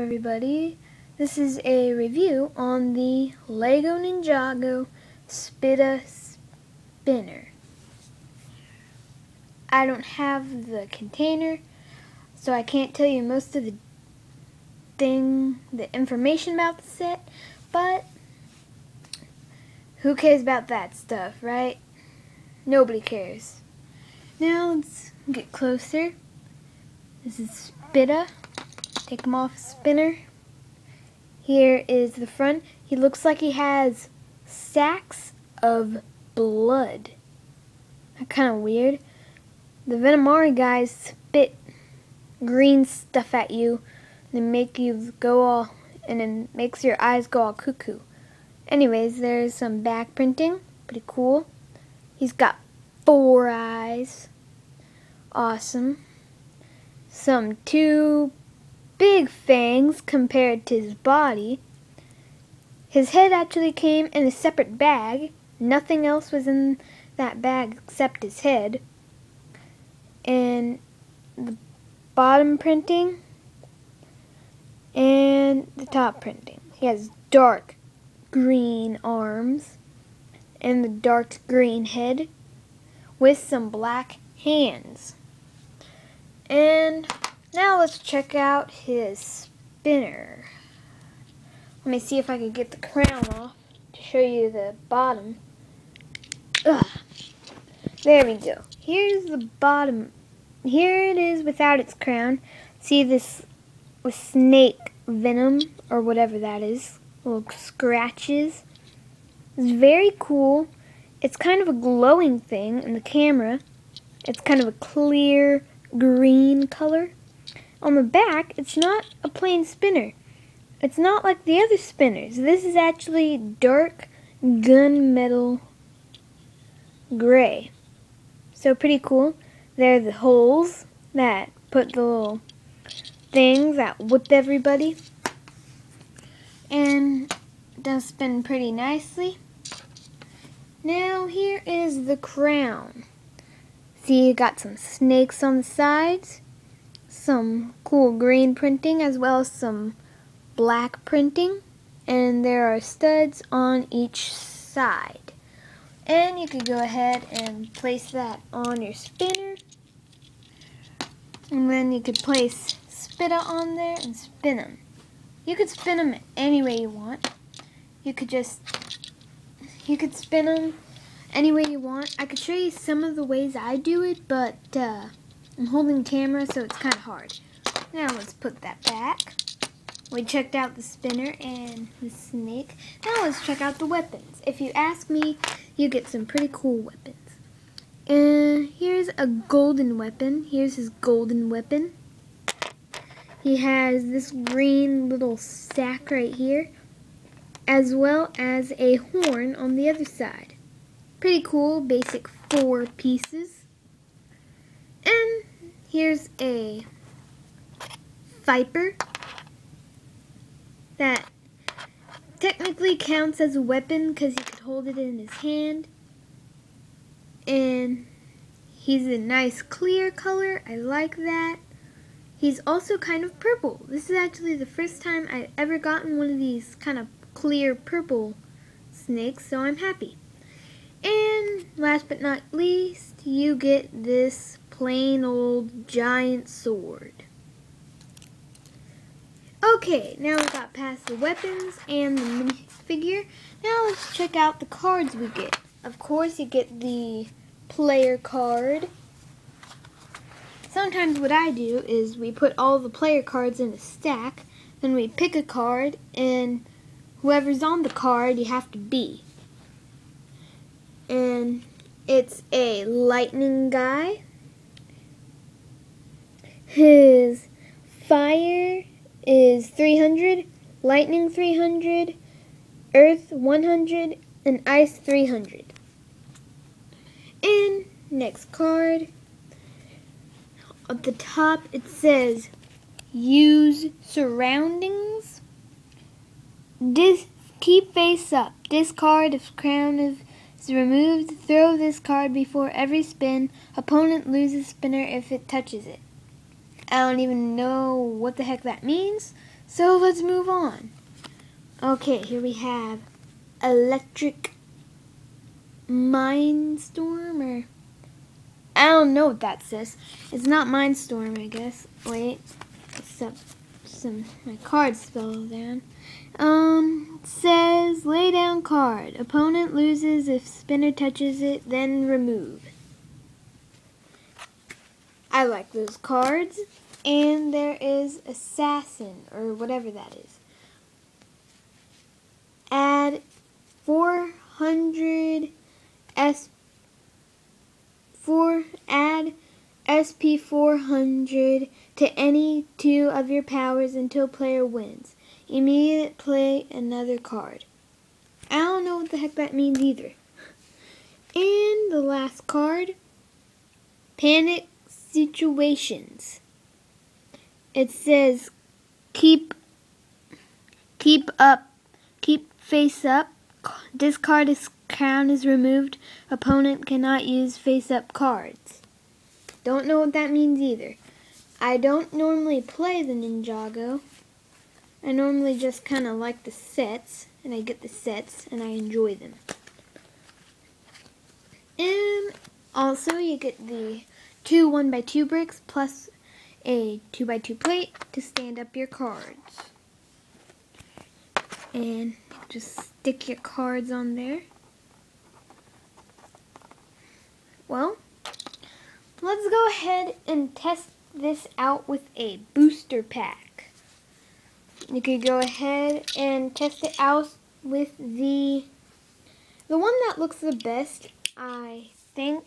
everybody. This is a review on the Lego Ninjago Spitta Spinner. I don't have the container, so I can't tell you most of the thing, the information about the set, but who cares about that stuff, right? Nobody cares. Now let's get closer. This is Spitta. Take him off spinner. Here is the front. He looks like he has sacks of blood. Kind of weird. The Venomari guys spit green stuff at you and make you go all, and then makes your eyes go all cuckoo. Anyways, there's some back printing. Pretty cool. He's got four eyes. Awesome. Some two big fangs compared to his body. His head actually came in a separate bag. Nothing else was in that bag except his head. And the bottom printing and the top printing. He has dark green arms and the dark green head with some black hands. And now let's check out his spinner. Let me see if I can get the crown off to show you the bottom. Ugh. There we go. Here's the bottom. Here it is without its crown. See this with snake venom or whatever that is. Little scratches. It's very cool. It's kind of a glowing thing in the camera. It's kind of a clear green color. On the back, it's not a plain spinner. It's not like the other spinners. This is actually dark gunmetal gray. So pretty cool. There are the holes that put the little things that whip everybody. And does spin pretty nicely. Now here is the crown. See, you got some snakes on the sides some cool green printing as well as some black printing. And there are studs on each side. And you could go ahead and place that on your spinner. And then you could place Spitta on there and spin them you could spin them any way you want. You could just you could spin them any way you want. I could show you some of the ways I do it but uh, I'm holding camera, so it's kind of hard. Now let's put that back. We checked out the spinner and the snake. Now let's check out the weapons. If you ask me, you get some pretty cool weapons. And here's a golden weapon. Here's his golden weapon. He has this green little sack right here, as well as a horn on the other side. Pretty cool, basic four pieces. Here's a viper that technically counts as a weapon because he could hold it in his hand. And he's a nice clear color. I like that. He's also kind of purple. This is actually the first time I've ever gotten one of these kind of clear purple snakes, so I'm happy. And last but not least, you get this plain old giant sword. Okay, now we got past the weapons and the minifigure. Now let's check out the cards we get. Of course, you get the player card. Sometimes what I do is we put all the player cards in a stack, then we pick a card, and whoever's on the card you have to be. And it's a lightning guy, his fire is 300, lightning 300, earth 100, and ice 300. And next card, at the top it says use surroundings. Dis keep face up. Discard if crown is removed. Throw this card before every spin. Opponent loses spinner if it touches it. I don't even know what the heck that means. So let's move on. Okay, here we have Electric Mindstorm or I don't know what that says. It's not Mindstorm, I guess. Wait, except some my cards spell down. Um, says lay down card. Opponent loses if spinner touches it, then remove. I like those cards. And there is Assassin, or whatever that is. Add 400 S 4 add SP 400 to any two of your powers until player wins. Immediately play another card. I don't know what the heck that means either. And the last card, Panic Situations. It says keep keep up, keep face up. Discard is crown is removed. Opponent cannot use face up cards. Don't know what that means either. I don't normally play the Ninjago. I normally just kind of like the sets, and I get the sets, and I enjoy them. And also, you get the two 1x2 bricks plus a 2x2 plate to stand up your cards. And just stick your cards on there. Well, let's go ahead and test this out with a booster pack. You could go ahead and test it out with the the one that looks the best, I think.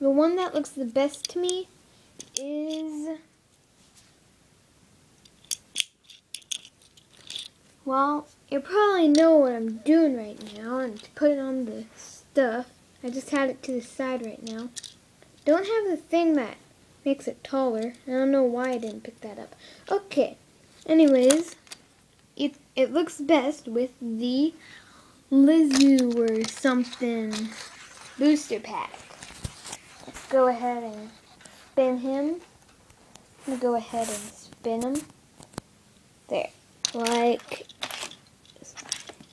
The one that looks the best to me is Well, you probably know what I'm doing right now and to put it on the stuff. I just had it to the side right now. Don't have the thing that makes it taller. I don't know why I didn't pick that up. Okay. Anyways, it, it looks best with the Lizu or something booster pack. Go ahead and spin him. We'll go ahead and spin him. There. Like,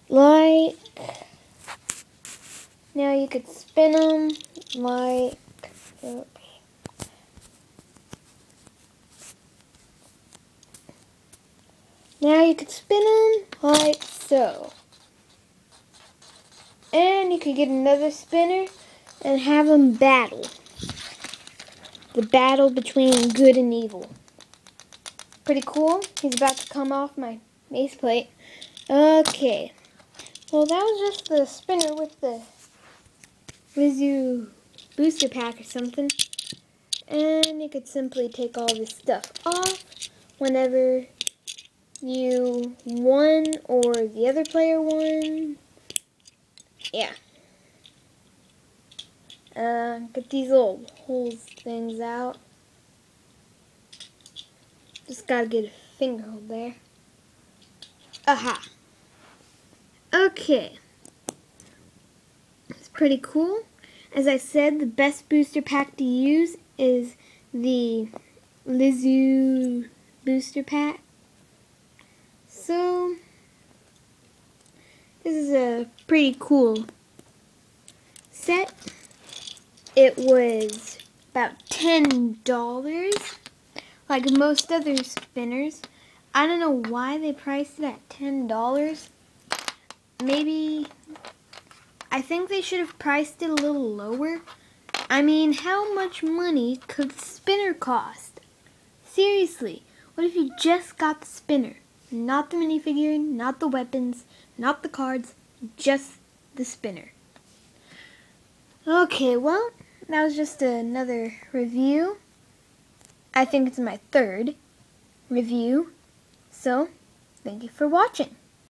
like, now you could spin him like, oops. Now you could spin them like so. And you could get another spinner and have them battle. The battle between good and evil. Pretty cool. He's about to come off my base plate. Okay. Well, that was just the spinner with the Lizu booster pack or something. And you could simply take all this stuff off whenever you won or the other player won. Yeah. Uh, these little holes things out. Just gotta get a finger hold there. Aha. Okay. It's pretty cool. As I said, the best booster pack to use is the Lizu booster pack. So, this is a pretty cool set. It was about $10 like most other spinners. I don't know why they priced it at $10. Maybe, I think they should have priced it a little lower. I mean, how much money could the spinner cost? Seriously, what if you just got the spinner? Not the minifigure, not the weapons, not the cards, just the spinner. Okay, well, that was just another review. I think it's my third review. So, thank you for watching.